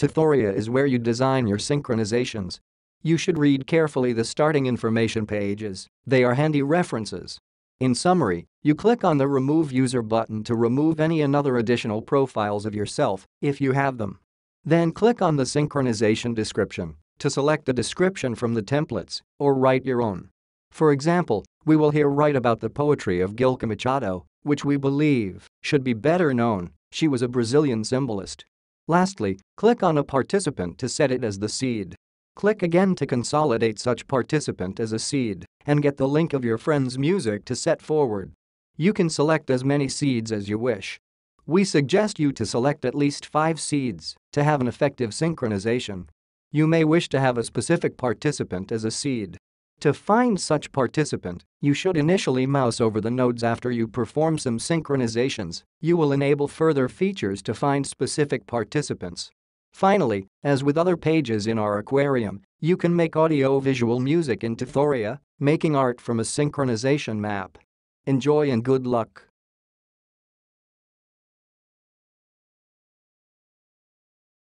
Tithorea is where you design your synchronizations. You should read carefully the starting information pages, they are handy references. In summary, you click on the Remove User button to remove any and other additional profiles of yourself, if you have them. Then click on the synchronization description to select a description from the templates or write your own. For example, we will here write about the poetry of Gilka Machado, which we believe should be better known, she was a Brazilian symbolist. Lastly, click on a participant to set it as the seed. Click again to consolidate such participant as a seed and get the link of your friend's music to set forward. You can select as many seeds as you wish. We suggest you to select at least 5 seeds to have an effective synchronization. You may wish to have a specific participant as a seed. To find such participant, you should initially mouse over the nodes after you perform some synchronizations, you will enable further features to find specific participants. Finally, as with other pages in our aquarium, you can make audio-visual music in Tithorea, making art from a synchronization map. Enjoy and good luck.